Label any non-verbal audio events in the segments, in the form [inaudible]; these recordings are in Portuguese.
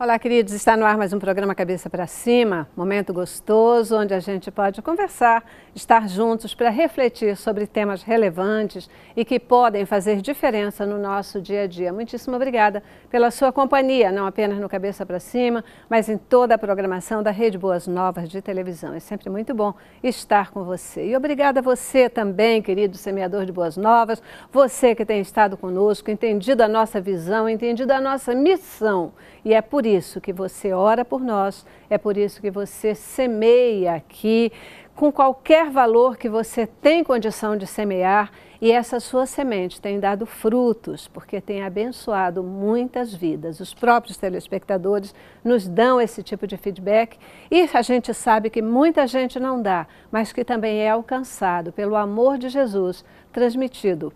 Olá, queridos. Está no ar mais um programa Cabeça para Cima, momento gostoso onde a gente pode conversar, estar juntos para refletir sobre temas relevantes e que podem fazer diferença no nosso dia a dia. Muitíssimo obrigada pela sua companhia, não apenas no Cabeça para Cima, mas em toda a programação da Rede Boas Novas de televisão. É sempre muito bom estar com você. E obrigada a você também, querido semeador de boas novas, você que tem estado conosco, entendido a nossa visão, entendido a nossa missão. E é por isso que você ora por nós, é por isso que você semeia aqui com qualquer valor que você tem condição de semear e essa sua semente tem dado frutos, porque tem abençoado muitas vidas. Os próprios telespectadores nos dão esse tipo de feedback e a gente sabe que muita gente não dá, mas que também é alcançado pelo amor de Jesus transmitido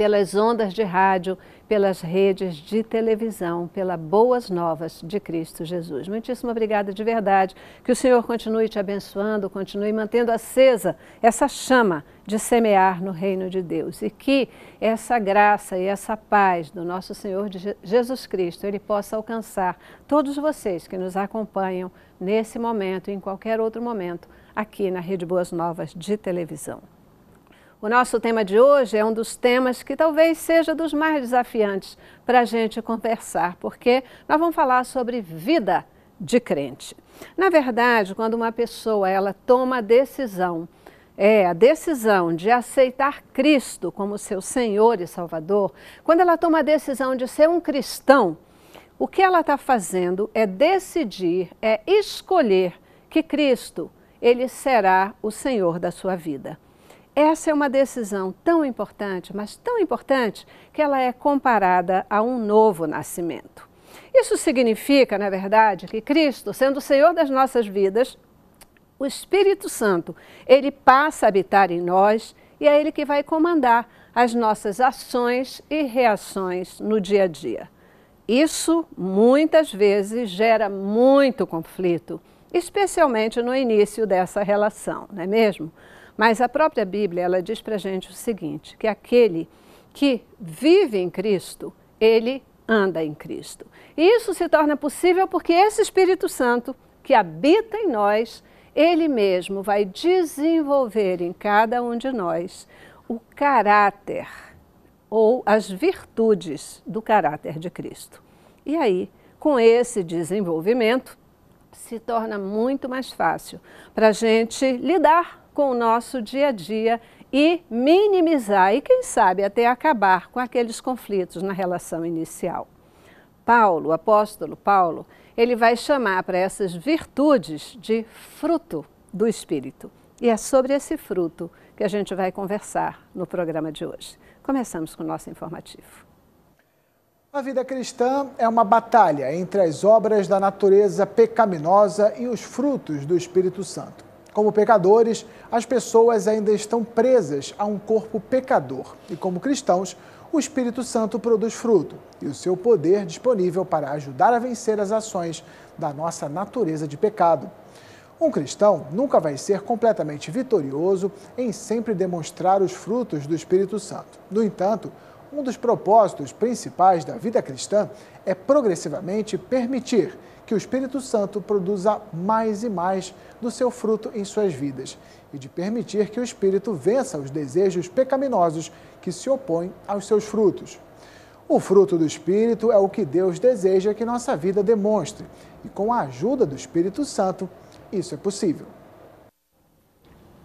pelas ondas de rádio, pelas redes de televisão, pelas boas novas de Cristo Jesus. Muitíssimo obrigada de verdade. Que o Senhor continue te abençoando, continue mantendo acesa essa chama de semear no reino de Deus e que essa graça e essa paz do nosso Senhor Jesus Cristo ele possa alcançar todos vocês que nos acompanham nesse momento e em qualquer outro momento aqui na Rede Boas Novas de televisão. O nosso tema de hoje é um dos temas que talvez seja dos mais desafiantes para a gente conversar, porque nós vamos falar sobre vida de crente. Na verdade, quando uma pessoa ela toma a decisão, é a decisão de aceitar Cristo como seu Senhor e Salvador, quando ela toma a decisão de ser um cristão, o que ela está fazendo é decidir, é escolher que Cristo ele será o Senhor da sua vida. Essa é uma decisão tão importante, mas tão importante, que ela é comparada a um novo nascimento. Isso significa, na verdade, que Cristo, sendo o Senhor das nossas vidas, o Espírito Santo, ele passa a habitar em nós e é ele que vai comandar as nossas ações e reações no dia a dia. Isso muitas vezes gera muito conflito, especialmente no início dessa relação, não é mesmo? Mas a própria Bíblia, ela diz para a gente o seguinte, que aquele que vive em Cristo, ele anda em Cristo. E isso se torna possível porque esse Espírito Santo que habita em nós, ele mesmo vai desenvolver em cada um de nós o caráter ou as virtudes do caráter de Cristo. E aí, com esse desenvolvimento, se torna muito mais fácil para a gente lidar com o nosso dia a dia e minimizar e, quem sabe, até acabar com aqueles conflitos na relação inicial. Paulo, o apóstolo Paulo, ele vai chamar para essas virtudes de fruto do Espírito. E é sobre esse fruto que a gente vai conversar no programa de hoje. Começamos com o nosso informativo. A vida cristã é uma batalha entre as obras da natureza pecaminosa e os frutos do Espírito Santo. Como pecadores, as pessoas ainda estão presas a um corpo pecador e, como cristãos, o Espírito Santo produz fruto e o seu poder disponível para ajudar a vencer as ações da nossa natureza de pecado. Um cristão nunca vai ser completamente vitorioso em sempre demonstrar os frutos do Espírito Santo. No entanto, um dos propósitos principais da vida cristã é progressivamente permitir que o Espírito Santo produza mais e mais do seu fruto em suas vidas e de permitir que o Espírito vença os desejos pecaminosos que se opõem aos seus frutos. O fruto do Espírito é o que Deus deseja que nossa vida demonstre, e com a ajuda do Espírito Santo, isso é possível.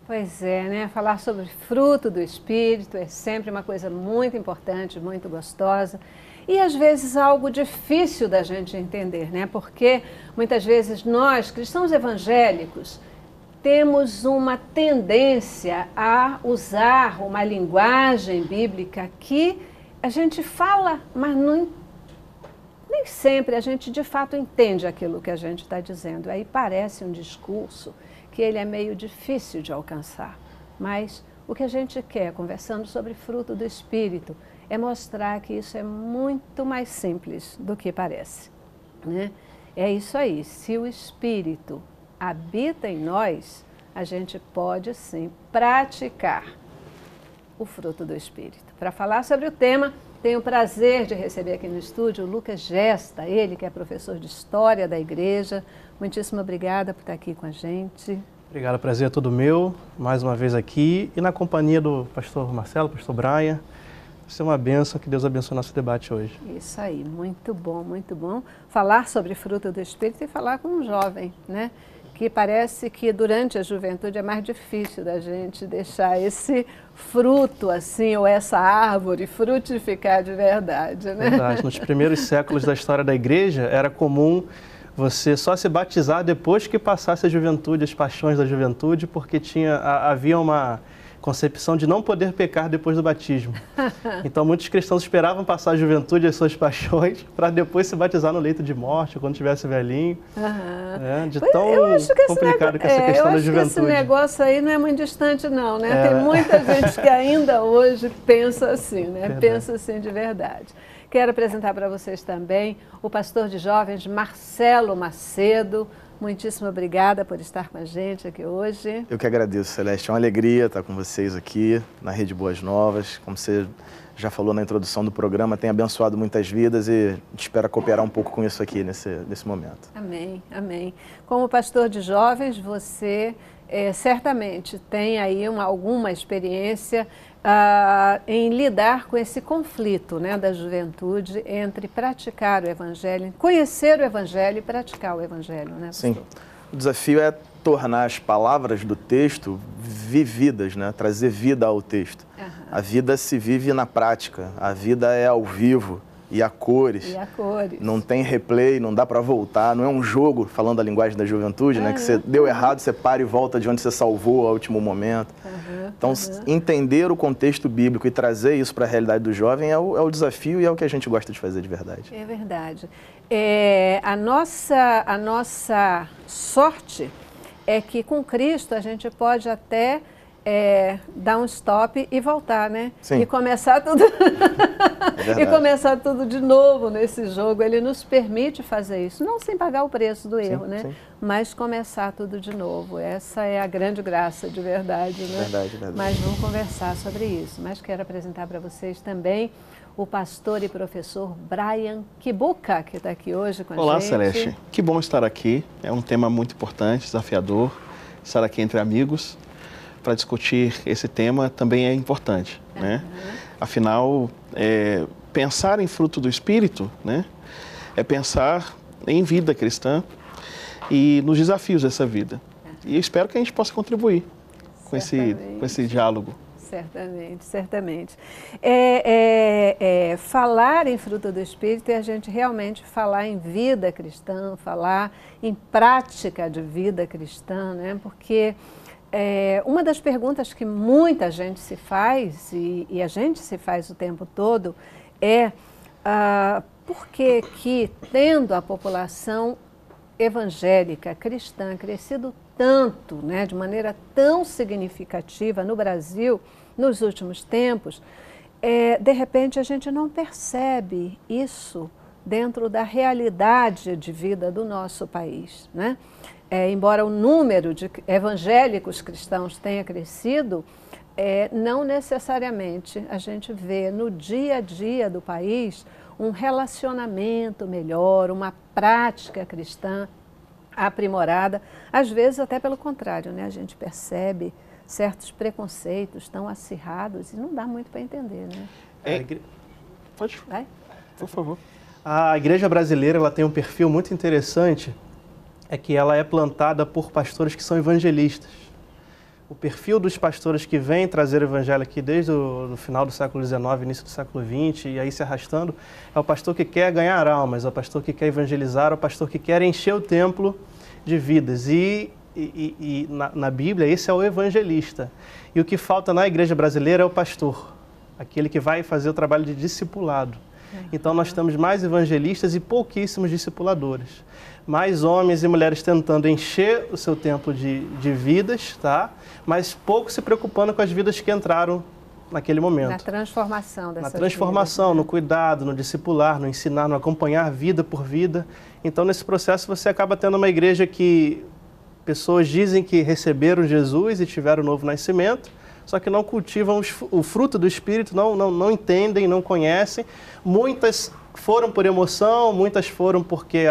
Pois é, né? Falar sobre fruto do Espírito é sempre uma coisa muito importante, muito gostosa e às vezes algo difícil da gente entender, né? Porque muitas vezes nós, cristãos evangélicos, temos uma tendência a usar uma linguagem bíblica que a gente fala, mas não, nem sempre a gente de fato entende aquilo que a gente está dizendo. Aí parece um discurso que ele é meio difícil de alcançar. Mas o que a gente quer, conversando sobre fruto do Espírito, é mostrar que isso é muito mais simples do que parece. Né? É isso aí, se o Espírito habita em nós, a gente pode sim praticar o fruto do Espírito. Para falar sobre o tema, Tenho o prazer de receber aqui no estúdio o Lucas Gesta, ele que é professor de História da Igreja. Muitíssimo obrigada por estar aqui com a gente. Obrigado, prazer é todo meu, mais uma vez aqui e na companhia do pastor Marcelo, pastor Brian. Isso é uma benção, que Deus abençoe nosso debate hoje. Isso aí, muito bom, muito bom. Falar sobre fruta do Espírito e falar com um jovem, né? que parece que durante a juventude é mais difícil da gente deixar esse fruto assim ou essa árvore frutificar de verdade, né? Verdade. Nos primeiros [laughs] séculos da história da igreja era comum você só se batizar depois que passasse a juventude, as paixões da juventude, porque tinha havia uma concepção de não poder pecar depois do batismo. [laughs] Então muitos cristãos esperavam passar a juventude e as suas paixões [laughs] para depois se batizar no leito de morte, quando tivesse velhinho. Uhum. É, de tão complicado que essa é, questão da juventude. Que esse negócio aí não é muito distante não, né? É. Tem muita gente que ainda [laughs] hoje pensa assim, né? Verdade. Pensa assim de verdade. Quero apresentar para vocês também o pastor de jovens Marcelo Macedo, Muitíssimo obrigada por estar com a gente aqui hoje. Eu que agradeço, Celeste. É uma alegria estar com vocês aqui na Rede Boas Novas. Como você já falou na introdução do programa, tem abençoado muitas vidas e espera cooperar um pouco com isso aqui nesse, nesse momento. Amém, amém. Como pastor de jovens, você é, certamente tem aí uma, alguma experiência uh, em lidar com esse conflito né, da juventude entre praticar o Evangelho, conhecer o Evangelho e praticar o Evangelho. Né, Sim. O desafio é tornar as palavras do texto vividas, né? trazer vida ao texto. Uhum. A vida se vive na prática, a vida é ao vivo e a cores. E a cores. Não tem replay, não dá para voltar, não é um jogo, falando a linguagem da juventude, uhum. né? Que você deu errado, você para e volta de onde você salvou ao último momento. Uhum. Então, uhum. entender o contexto bíblico e trazer isso para a realidade do jovem é o, é o, desafio e é o que a gente gosta de fazer de verdade. É verdade. É, a, nossa, a nossa sorte é que com Cristo a gente pode até é, dar um stop e voltar, né? Sim. E começar tudo [laughs] é e começar tudo de novo nesse jogo. Ele nos permite fazer isso, não sem pagar o preço do erro, sim, né? Sim. Mas começar tudo de novo. Essa é a grande graça de verdade, né? Verdade, verdade. Mas vamos conversar sobre isso. Mas quero apresentar para vocês também o pastor e professor Brian Kibuka, que está aqui hoje com Olá, a gente. Olá, Celeste. Que bom estar aqui. É um tema muito importante, desafiador. Estar aqui entre amigos para discutir esse tema também é importante, uhum. né? Afinal, é, pensar em fruto do Espírito, né? É pensar em vida cristã e nos desafios dessa vida. E eu espero que a gente possa contribuir com esse, com esse diálogo. Certamente, certamente. É, é, é, falar em fruta do Espírito é a gente realmente falar em vida cristã, falar em prática de vida cristã, né? Porque é, uma das perguntas que muita gente se faz, e, e a gente se faz o tempo todo, é ah, por que que, tendo a população evangélica, cristã, crescido tanto, né, de maneira tão significativa no Brasil nos últimos tempos, é, de repente a gente não percebe isso dentro da realidade de vida do nosso país, né? É, embora o número de evangélicos cristãos tenha crescido, é, não necessariamente a gente vê no dia a dia do país um relacionamento melhor, uma prática cristã aprimorada. Às vezes, até pelo contrário, né? a gente percebe certos preconceitos tão acirrados e não dá muito para entender. Né? É, igre... Pode, Vai? por favor. A igreja brasileira ela tem um perfil muito interessante é que ela é plantada por pastores que são evangelistas. O perfil dos pastores que vêm trazer o evangelho aqui desde o final do século XIX, início do século XX, e aí se arrastando, é o pastor que quer ganhar almas, é o pastor que quer evangelizar, é o pastor que quer encher o templo de vidas. E, e, e na, na Bíblia, esse é o evangelista. E o que falta na igreja brasileira é o pastor, aquele que vai fazer o trabalho de discipulado. Então nós temos mais evangelistas e pouquíssimos discipuladores. Mais homens e mulheres tentando encher o seu tempo de, de vidas, tá? mas pouco se preocupando com as vidas que entraram naquele momento. Na transformação dessa Na transformação, vidas, no cuidado, no discipular, no ensinar, no acompanhar vida por vida. Então, nesse processo, você acaba tendo uma igreja que pessoas dizem que receberam Jesus e tiveram um novo nascimento, só que não cultivam o fruto do Espírito, não, não, não entendem, não conhecem. Muitas foram por emoção, muitas foram porque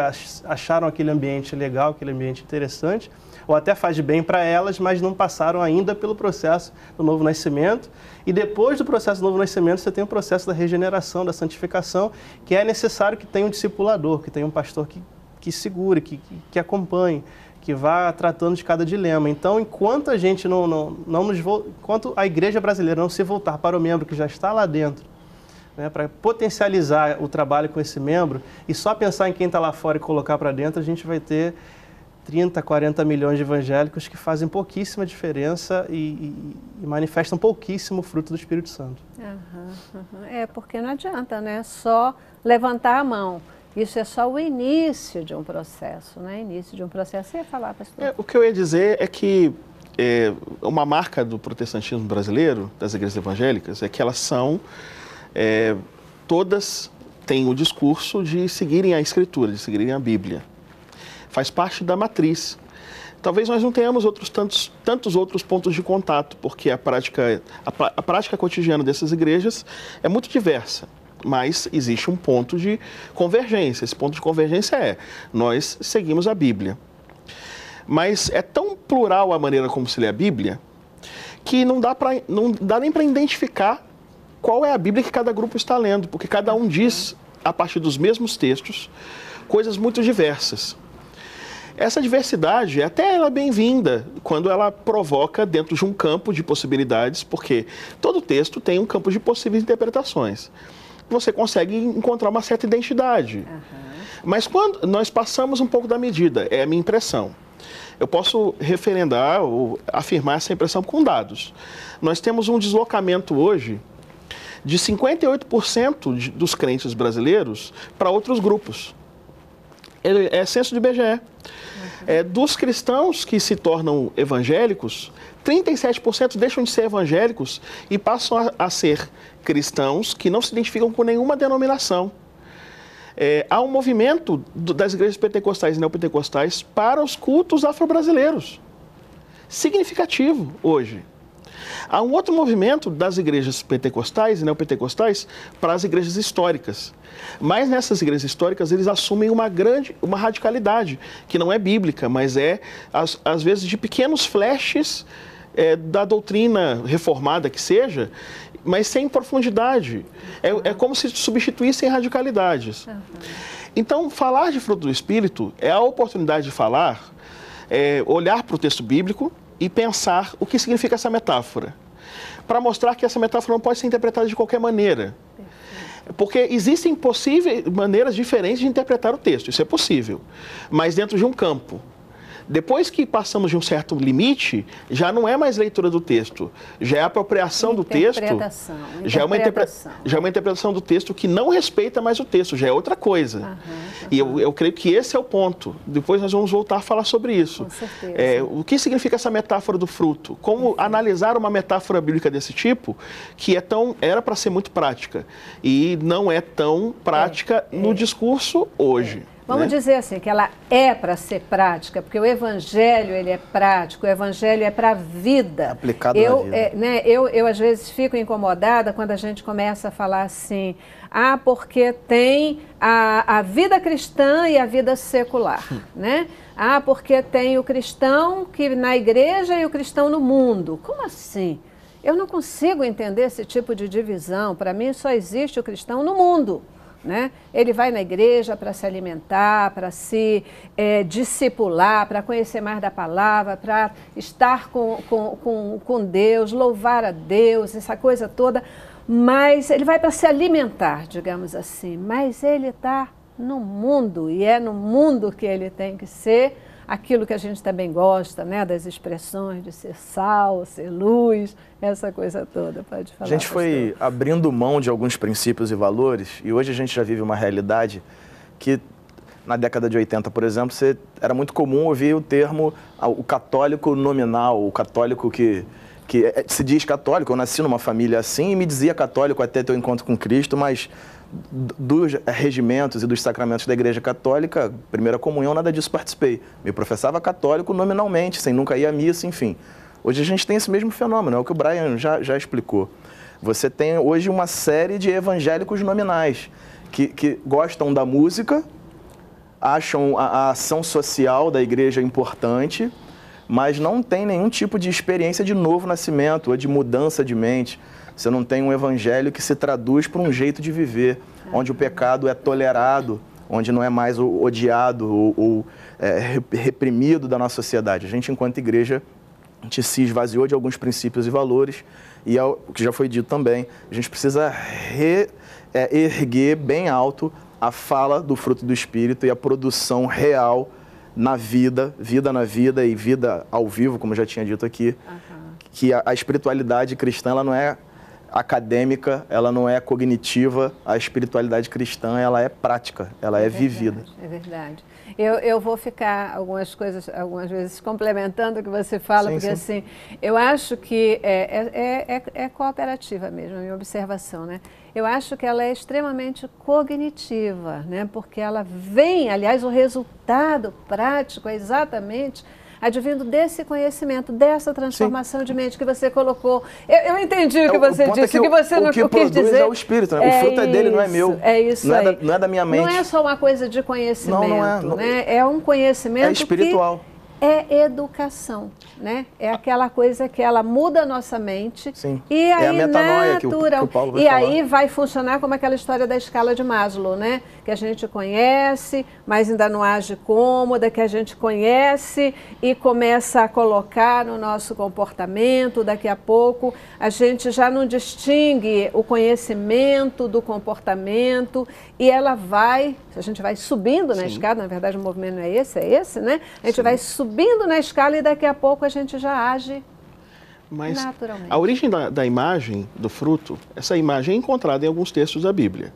acharam aquele ambiente legal, aquele ambiente interessante, ou até faz bem para elas, mas não passaram ainda pelo processo do novo nascimento. E depois do processo do novo nascimento, você tem o processo da regeneração, da santificação, que é necessário que tenha um discipulador, que tenha um pastor que, que segure, que, que, que acompanhe que vá tratando de cada dilema. Então, enquanto a gente não, não, não nos enquanto a igreja brasileira não se voltar para o membro que já está lá dentro, né, para potencializar o trabalho com esse membro e só pensar em quem está lá fora e colocar para dentro, a gente vai ter 30, 40 milhões de evangélicos que fazem pouquíssima diferença e, e, e manifestam pouquíssimo fruto do Espírito Santo. Uhum, uhum. É, porque não adianta, né? Só levantar a mão. Isso é só o início de um processo, né? Início de um processo. Você ia falar, pastor? É, o que eu ia dizer é que é, uma marca do protestantismo brasileiro, das igrejas evangélicas, é que elas são, é, todas têm o discurso de seguirem a Escritura, de seguirem a Bíblia. Faz parte da matriz. Talvez nós não tenhamos outros tantos, tantos outros pontos de contato, porque a prática, a, a prática cotidiana dessas igrejas é muito diversa mas existe um ponto de convergência. Esse ponto de convergência é: nós seguimos a Bíblia. Mas é tão plural a maneira como se lê a Bíblia que não dá, pra, não dá nem para identificar qual é a Bíblia que cada grupo está lendo, porque cada um diz, a partir dos mesmos textos, coisas muito diversas. Essa diversidade, até ela é bem-vinda quando ela provoca dentro de um campo de possibilidades, porque todo texto tem um campo de possíveis interpretações você consegue encontrar uma certa identidade. Uhum. Mas quando nós passamos um pouco da medida, é a minha impressão. Eu posso referendar ou afirmar essa impressão com dados. Nós temos um deslocamento hoje de 58% dos crentes brasileiros para outros grupos. É censo de BGE. Uhum. É, dos cristãos que se tornam evangélicos, 37% deixam de ser evangélicos e passam a, a ser cristãos que não se identificam com nenhuma denominação. É, há um movimento das igrejas pentecostais e neopentecostais para os cultos afro-brasileiros. Significativo hoje. Há um outro movimento das igrejas pentecostais e neopentecostais para as igrejas históricas. Mas nessas igrejas históricas eles assumem uma grande, uma radicalidade, que não é bíblica, mas é, às, às vezes, de pequenos flashes é, da doutrina reformada que seja, mas sem profundidade. É, é como se substituíssem radicalidades. Uhum. Então, falar de fruto do Espírito é a oportunidade de falar, é, olhar para o texto bíblico e pensar o que significa essa metáfora. Para mostrar que essa metáfora não pode ser interpretada de qualquer maneira. Porque existem possíveis maneiras diferentes de interpretar o texto, isso é possível, mas dentro de um campo. Depois que passamos de um certo limite, já não é mais leitura do texto, já é apropriação do texto. Já é, uma interpretação. já é uma interpretação do texto que não respeita mais o texto, já é outra coisa. E eu, eu creio que esse é o ponto. Depois nós vamos voltar a falar sobre isso. Com certeza. É, o que significa essa metáfora do fruto? Como uhum. analisar uma metáfora bíblica desse tipo, que é tão era para ser muito prática e não é tão prática é, no é. discurso hoje. Vamos né? dizer assim, que ela é para ser prática, porque o evangelho ele é prático, o evangelho é para a vida. Aplicado eu, na vida. É, né, eu, eu, às vezes, fico incomodada quando a gente começa a falar assim, ah, porque tem a, a vida cristã e a vida secular, hum. né? Ah, porque tem o cristão que na igreja e o cristão no mundo. Como assim? Eu não consigo entender esse tipo de divisão. Para mim, só existe o cristão no mundo. Né? Ele vai na igreja para se alimentar, para se é, discipular, para conhecer mais da palavra, para estar com, com, com, com Deus, louvar a Deus, essa coisa toda. Mas ele vai para se alimentar, digamos assim. Mas ele está no mundo e é no mundo que ele tem que ser aquilo que a gente também gosta, né, das expressões de ser sal, ser luz, essa coisa toda. Pode falar. A gente pastor. foi abrindo mão de alguns princípios e valores e hoje a gente já vive uma realidade que na década de 80, por exemplo, você, era muito comum ouvir o termo ah, o católico nominal, o católico que, que é, se diz católico. Eu nasci numa família assim e me dizia católico até ter o encontro com Cristo, mas dos regimentos e dos sacramentos da Igreja Católica, primeira comunhão, nada disso participei. Me professava católico nominalmente, sem nunca ir à missa, enfim. Hoje a gente tem esse mesmo fenômeno, é o que o Brian já, já explicou. Você tem hoje uma série de evangélicos nominais que, que gostam da música, acham a, a ação social da igreja importante, mas não tem nenhum tipo de experiência de novo nascimento ou de mudança de mente. Você não tem um evangelho que se traduz para um jeito de viver, onde o pecado é tolerado, onde não é mais odiado ou, ou é, reprimido da nossa sociedade. A gente, enquanto igreja, a gente se esvaziou de alguns princípios e valores e, é o que já foi dito também, a gente precisa reerguer é, bem alto a fala do fruto do Espírito e a produção real na vida, vida na vida e vida ao vivo, como já tinha dito aqui, uhum. que a, a, espiritualidade cristã ela não é acadêmica, ela não é cognitiva, a espiritualidade cristã ela é prática, ela é, é verdade, vivida. É verdade. Eu, eu vou ficar algumas coisas, algumas vezes complementando o que você fala, sim, porque sim. assim, eu acho que é, é, é, é cooperativa mesmo, a minha observação, né? Eu acho que ela é extremamente cognitiva, né? Porque ela vem, aliás, o resultado prático é exatamente advindo desse conhecimento, dessa transformação Sim. de mente que você colocou. Eu, eu entendi o que é, você é disse, o que, você não o que quis dizer. é o espírito, né? o fruto é dele, não é meu. É isso não aí. É da, não é da minha mente. Não é só uma coisa de conhecimento, não, não é, não, né? É um conhecimento é espiritual. Que é educação, né? É aquela coisa que ela muda a nossa mente Sim. e aí é a metanoia natural, que o, que o Paulo vai e falar. aí vai funcionar como aquela história da escala de Maslow, né? Que a gente conhece, mas ainda não age cômoda, que a gente conhece e começa a colocar no nosso comportamento. Daqui a pouco a gente já não distingue o conhecimento do comportamento e ela vai, a gente vai subindo Sim. na escada, na verdade o movimento não é esse, é esse, né? A gente Sim. vai subindo na escala e daqui a pouco a gente já age Mas naturalmente. A origem da, da imagem do fruto, essa imagem é encontrada em alguns textos da Bíblia.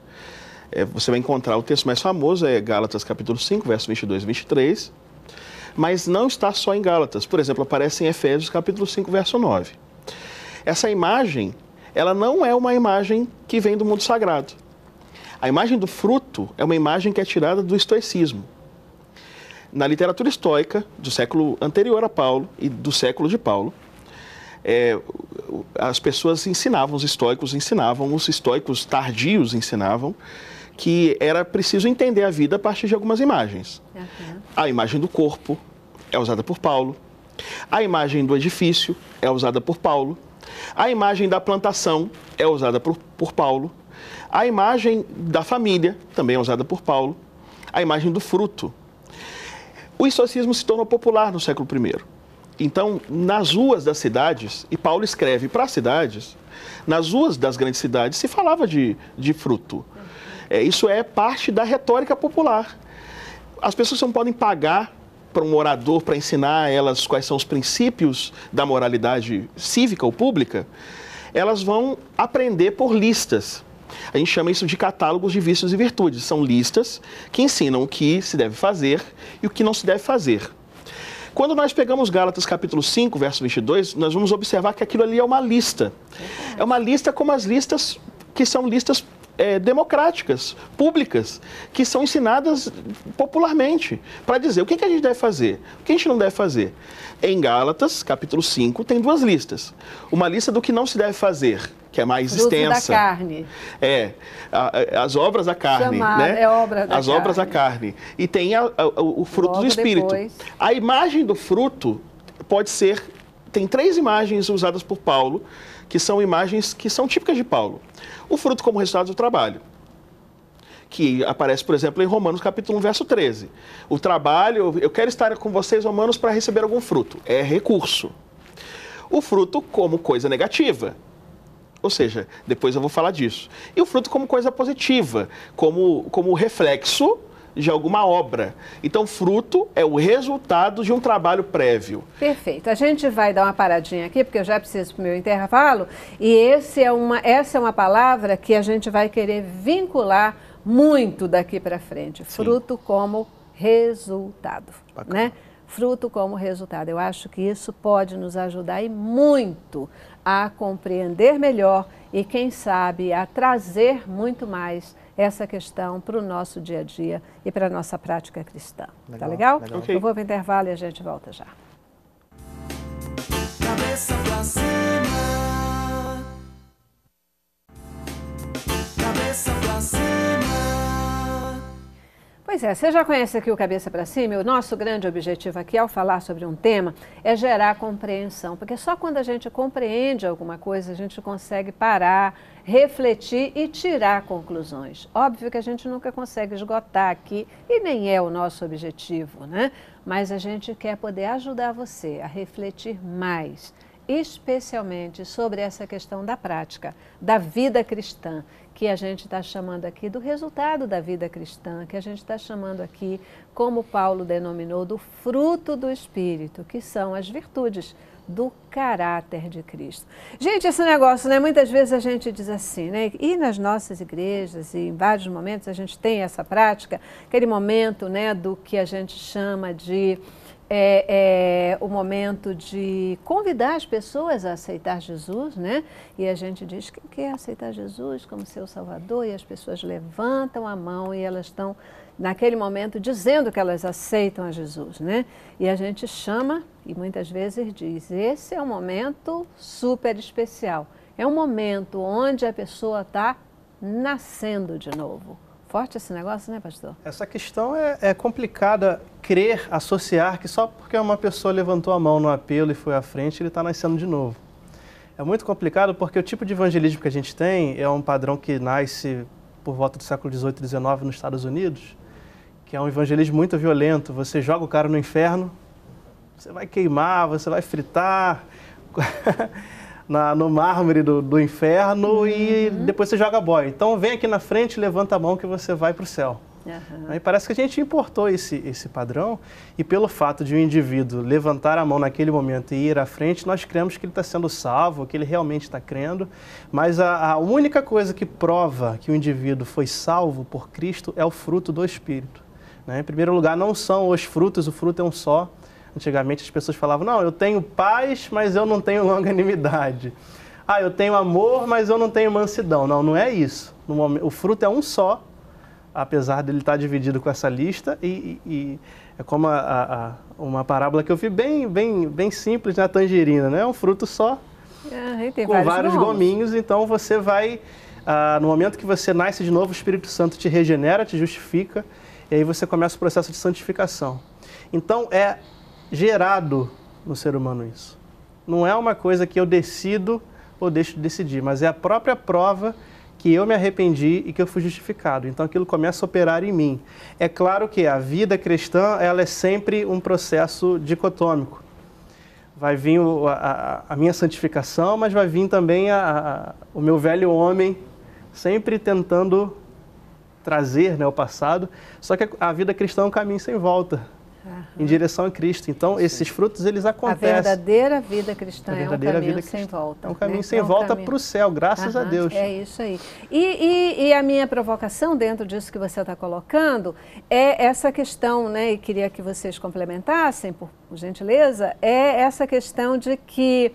É, você vai encontrar o texto mais famoso, é Gálatas capítulo 5, verso 22 e 23, mas não está só em Gálatas. Por exemplo, aparece em Efésios capítulo 5, verso 9. Essa imagem, ela não é uma imagem que vem do mundo sagrado. A imagem do fruto é uma imagem que é tirada do estoicismo na literatura estoica do século anterior a Paulo e do século de Paulo, é, as pessoas ensinavam, os estoicos ensinavam, os estoicos tardios ensinavam que era preciso entender a vida a partir de algumas imagens. Uhum. A imagem do corpo é usada por Paulo, a imagem do edifício é usada por Paulo, a imagem da plantação é usada por, por Paulo, a imagem da família também é usada por Paulo, a imagem do fruto o estoicismo se tornou popular no século I. Então, nas ruas das cidades, e Paulo escreve para as cidades, nas ruas das grandes cidades se falava de, de fruto. É, isso é parte da retórica popular. As pessoas não podem pagar para um orador para ensinar a elas quais são os princípios da moralidade cívica ou pública. Elas vão aprender por listas. A gente chama isso de catálogos de vícios e virtudes. São listas que ensinam o que se deve fazer e o que não se deve fazer. Quando nós pegamos Gálatas capítulo 5, verso 22, nós vamos observar que aquilo ali é uma lista. É uma lista como as listas que são listas é, democráticas, públicas, que são ensinadas popularmente, para dizer o que, que, a gente deve fazer, o que a gente não deve fazer. Em Gálatas, capítulo 5, tem duas listas. Uma lista do que não se deve fazer, que é mais Fruto extensa. da carne. É, a, as obras da carne, Chamada, né? É obra da as carne. obras da carne. E tem a, a, o fruto Logo do Espírito. Depois. A imagem do fruto pode ser... Tem três imagens usadas por Paulo, que são imagens que são típicas de Paulo. O fruto como resultado do trabalho que aparece, por exemplo, em Romanos capítulo 1, verso 13. O trabalho, eu quero estar com vocês, Romanos, para receber algum fruto. É recurso. O fruto como coisa negativa. Ou seja, depois eu vou falar disso. E o fruto como coisa positiva, como, como reflexo de alguma obra. Então, fruto é o resultado de um trabalho prévio. Perfeito. A gente vai dar uma paradinha aqui, porque eu já preciso para o meu intervalo, e esse é uma, essa é uma palavra que a gente vai querer vincular muito daqui para frente. Sim. Fruto como resultado, Bacana. né? Fruto como resultado. Eu acho que isso pode nos ajudar e muito a compreender melhor e, quem sabe, a trazer muito mais essa questão para o nosso dia a dia e para a nossa prática cristã. Legal, tá legal? legal. Okay. Eu vou para o intervalo e a gente volta já. Pois é, você já conhece aqui o Cabeça para Cima? O nosso grande objetivo aqui, ao falar sobre um tema, é gerar compreensão, porque só quando a gente compreende alguma coisa, a gente consegue parar, refletir e tirar conclusões. Óbvio que a gente nunca consegue esgotar aqui, e nem é o nosso objetivo, né? Mas a gente quer poder ajudar você a refletir mais especialmente sobre essa questão da prática, da vida cristã, que a gente está chamando aqui do resultado da vida cristã, que a gente está chamando aqui, como Paulo denominou, do fruto do Espírito, que são as virtudes do caráter de Cristo. Gente, esse negócio, né? Muitas vezes a gente diz assim, né? E nas nossas igrejas e em vários momentos a gente tem essa prática, aquele momento, né, do que a gente chama de é, é, o momento de convidar as pessoas a aceitar Jesus, né? E a gente diz que quer aceitar Jesus como seu Salvador e as pessoas levantam a mão e elas estão naquele momento dizendo que elas aceitam a Jesus, né? E a gente chama e muitas vezes diz: esse é um momento super especial. É um momento onde a pessoa está nascendo de novo. Forte esse negócio, né, pastor? Essa questão é, é, complicada crer, associar que só porque uma pessoa levantou a mão no apelo e foi à frente, ele está nascendo de novo. É muito complicado porque o tipo de evangelismo que a gente tem é um padrão que nasce por volta do século XVIII e XIX nos Estados Unidos, que é um evangelismo muito violento. Você joga o cara no inferno, você vai queimar, você vai fritar. [laughs] na, no mármore do, do inferno uhum. e depois você joga boia. Então vem aqui na frente, levanta a mão que você vai para o céu. Uhum. Aí parece que a gente importou esse, esse padrão e pelo fato de um indivíduo levantar a mão naquele momento e ir à frente, nós cremos que ele está sendo salvo, que ele realmente está crendo. Mas a, a única coisa que prova que o indivíduo foi salvo por Cristo é o fruto do Espírito. Né? Em primeiro lugar, não são os frutos, o fruto é um só. Antigamente as pessoas falavam: não, eu tenho paz, mas eu não tenho [laughs] longanimidade. Ah, eu tenho amor, mas eu não tenho mansidão. Não, não é isso. Momento, o fruto é um só, apesar dele estar dividido com essa lista, e, e é como a, a, uma parábola que eu vi bem, bem, bem simples na tangerina, né? É um fruto só, é, com vários, vários gominhos, então você vai. Ah, no momento que você nasce de novo, o Espírito Santo te regenera, te justifica, e aí você começa o processo de santificação. Então é gerado no ser humano isso. Não é uma coisa que eu decido ou deixo de decidir, mas é a própria prova que eu me arrependi e que eu fui justificado. Então aquilo começa a operar em mim. É claro que a vida cristã ela é sempre um processo dicotômico. Vai vir o, a, a, minha santificação, mas vai vir também a, o meu velho homem sempre tentando trazer né, o passado. Só que a vida cristã é um caminho sem volta uhum. em direção a Cristo. Então, esses frutos, eles acontecem. A verdadeira vida cristã é um caminho sem volta. É um caminho né? sem é um volta para o céu, graças uhum. a Deus. É isso aí. E, e, e, a minha provocação dentro disso que você está colocando é essa questão, né, e queria que vocês complementassem, por, por gentileza, é essa questão de que...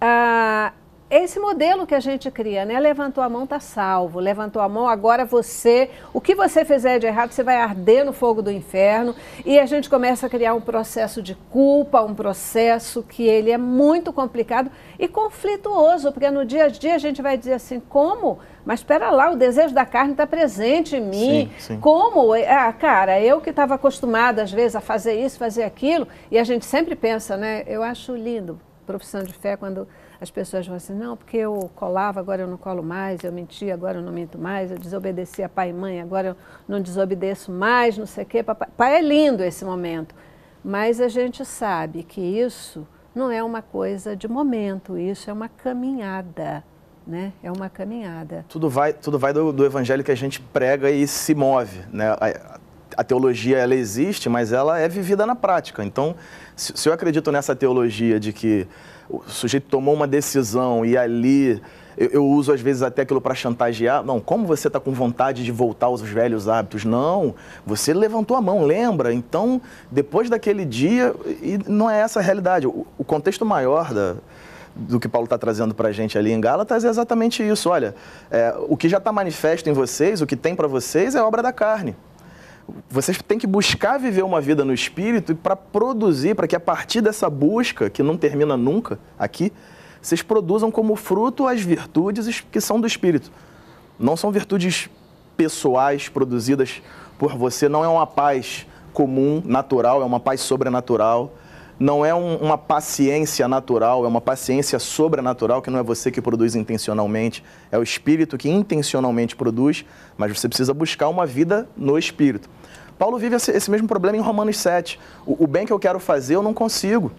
Ah, é esse modelo que a gente cria, né? Levantou a mão, tá salvo. Levantou a mão, agora você, o que você fizer de errado, você vai arder no fogo do inferno. E a gente começa a criar um processo de culpa, um processo que ele é muito complicado e conflituoso, porque no dia a dia a gente vai dizer assim, como? Mas espera lá, o desejo da carne está presente em mim. Sim, sim. Como? Ah, cara, eu que estava acostumada às vezes a fazer isso, fazer aquilo, e a gente sempre pensa, né? Eu acho lindo profissão de fé quando as pessoas vão assim, não, porque eu colava, agora eu não colo mais, eu mentia, agora eu não minto mais, eu desobedecia pai e mãe, agora eu não desobedeço mais, não sei o quê. Papai. pai é lindo esse momento, mas a gente sabe que isso não é uma coisa de momento, isso é uma caminhada. Né? É uma caminhada. Tudo vai, tudo vai do, do evangelho que a gente prega e se move. Né? A, a teologia ela existe, mas ela é vivida na prática. Então, se, se eu acredito nessa teologia de que o sujeito tomou uma decisão e ali eu, eu uso às vezes até aquilo para chantagear. Não, como você está com vontade de voltar aos velhos hábitos? Não, você levantou a mão, lembra? Então, depois daquele dia, e não é essa a realidade. O, o contexto maior da, do que Paulo está trazendo para a gente ali em Gálatas é exatamente isso. Olha, é, o que já está manifesto em vocês, o que tem para vocês é obra da carne. Vocês têm que buscar viver uma vida no espírito para produzir, para que a partir dessa busca, que não termina nunca aqui, vocês produzam como fruto as virtudes que são do espírito. Não são virtudes pessoais produzidas por você, não é uma paz comum, natural, é uma paz sobrenatural. Não é um, uma paciência natural, é uma paciência sobrenatural que não é você que produz intencionalmente, é o espírito que intencionalmente produz, mas você precisa buscar uma vida no espírito. Paulo vive esse, esse mesmo problema em Romanos 7. O, o bem que eu quero fazer, eu não consigo.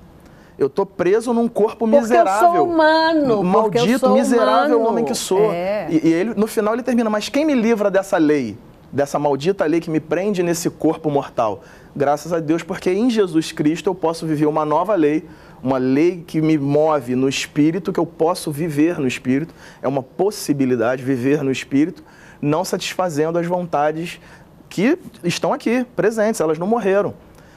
Eu estou preso num corpo miserável. Porque eu sou humano. Maldito, sou miserável humano. homem que sou. É. E, e ele, no final ele termina, mas quem me livra dessa lei? Dessa maldita lei que me prende nesse corpo mortal? Graças a Deus, porque em Jesus Cristo eu posso viver uma nova lei, uma lei que me move no espírito, que eu posso viver no espírito. É uma possibilidade viver no espírito, não satisfazendo as vontades que estão aqui, presentes, elas não morreram.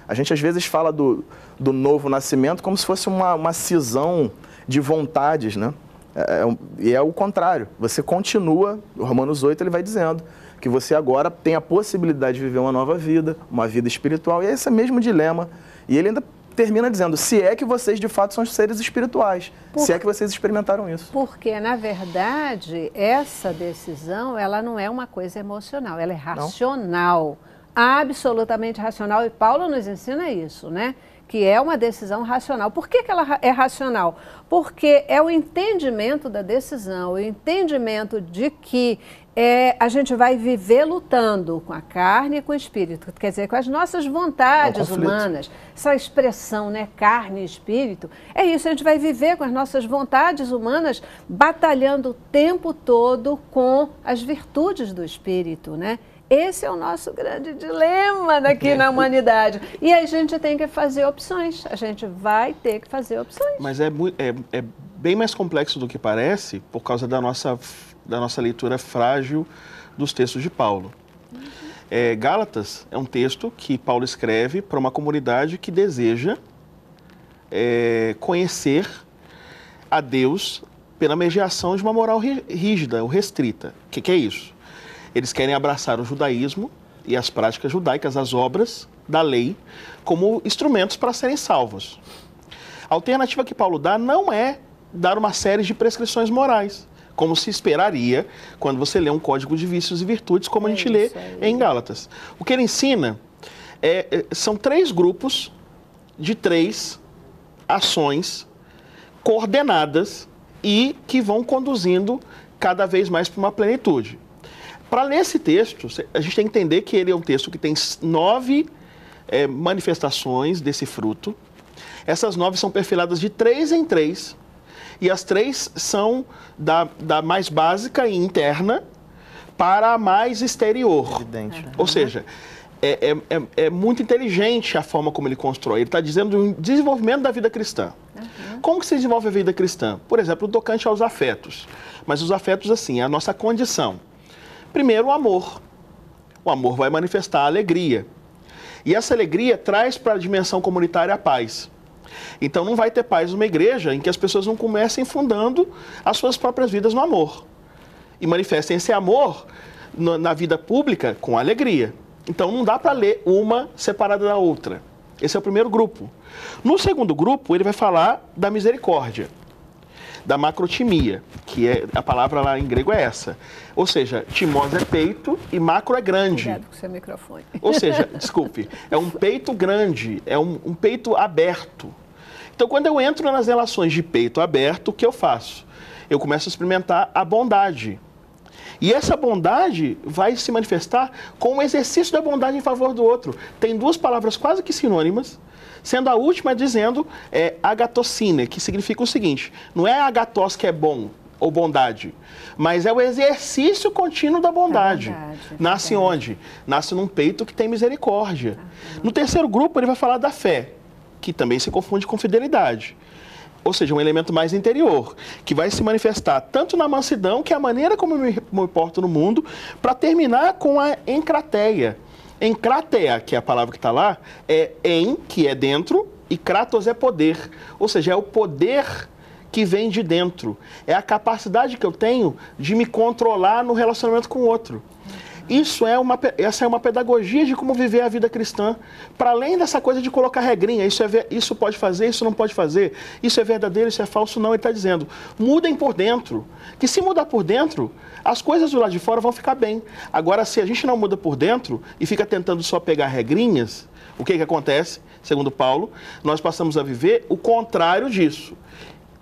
A gente às vezes fala do, do novo nascimento como se fosse uma, uma cisão de vontades, né? É, é, e é o contrário. Você continua, Romanos 8 ele vai dizendo que você agora tem a possibilidade de viver uma nova vida, uma vida espiritual, e é esse mesmo dilema. E ele ainda termina dizendo: se é que vocês de fato são seres espirituais, Por... se é que vocês experimentaram isso. Porque, na verdade, essa decisão ela não é uma coisa emocional, ela é racional. Não. Absolutamente racional. E Paulo nos ensina isso, né? que é uma decisão racional. Por que, que ela é racional? Porque é o entendimento da decisão, o entendimento de que é, a gente vai viver lutando com a carne e com o espírito, quer dizer, com as nossas vontades é um humanas. Essa expressão, né, carne e espírito, é isso, a gente vai viver com as nossas vontades humanas, batalhando o tempo todo com as virtudes do espírito, né? Esse é o nosso grande dilema daqui na [laughs] humanidade. E a gente tem que fazer opções. A gente vai ter que fazer opções. Mas é, é, é bem mais complexo do que parece por causa da nossa da nossa leitura frágil dos textos de Paulo. É, Gálatas é um texto que Paulo escreve para uma comunidade que deseja é, conhecer a Deus pela mediação de uma moral rígida ou restrita. O que, que é isso? Eles querem abraçar o judaísmo e as práticas judaicas, as obras da lei, como instrumentos para serem salvos. A alternativa que Paulo dá não é dar uma série de prescrições morais como se esperaria quando você lê um código de vícios e virtudes, como é a gente lê em Gálatas. O que ele ensina é, é, são três grupos de três ações coordenadas e que vão conduzindo cada vez mais para uma plenitude. Para ler esse texto, a gente tem que entender que ele é um texto que tem nove é, manifestações desse fruto. Essas nove são perfiladas de três em três e as três são da, da mais básica e interna para a mais exterior. Evidente. Uhum. Ou seja, é, é, é, é, muito inteligente a forma como ele constrói. Ele está dizendo um desenvolvimento da vida cristã. Uhum. Como que se desenvolve a vida cristã? Por exemplo, o tocante aos afetos. Mas os afetos, assim, é a nossa condição. Primeiro, o amor. O amor vai manifestar a alegria. E essa alegria traz para a dimensão comunitária a paz. Então não vai ter paz numa igreja em que as pessoas não comecem fundando as suas próprias vidas no amor. E manifestem esse amor na vida pública com alegria. Então não dá para ler uma separada da outra. Esse é o primeiro grupo. No segundo grupo, ele vai falar da misericórdia, da macrotimia, que é a palavra lá em grego é essa. Ou seja, timós é peito e macro é grande. Cuidado com seu microfone. Ou seja, [laughs] desculpe, é um peito grande, é um, um peito aberto. Então, quando eu entro nas relações de peito aberto, o que eu faço? Eu começo a experimentar a bondade. E essa bondade vai se manifestar com o exercício da bondade em favor do outro. Tem duas palavras quase que sinônimas, sendo a última dizendo é, agatocine, que significa o seguinte: não é agatos que é bom ou bondade, mas é o exercício contínuo da bondade. bondade Nasce onde? Nasce num peito que tem misericórdia. No terceiro grupo, ele vai falar da fé que também se confunde com fidelidade. Ou seja, um elemento mais interior, que vai se manifestar tanto na mansidão, que é a maneira como eu me, me porto no mundo, para terminar com a encrateia. Encrateia, que é a palavra que está lá, é em, que é dentro, e kratos é poder. Ou seja, é o poder que vem de dentro. É a capacidade que eu tenho de me controlar no relacionamento com o outro. Isso é uma, essa é uma pedagogia de como viver a vida cristã. Para além dessa coisa de colocar regrinha, isso, é, isso pode fazer, isso não pode fazer, isso é verdadeiro, isso é falso, não. Ele está dizendo, mudem por dentro. Que se mudar por dentro, as coisas do lado de fora vão ficar bem. Agora, se a gente não muda por dentro e fica tentando só pegar regrinhas, o que, que acontece? Segundo Paulo, nós passamos a viver o contrário disso.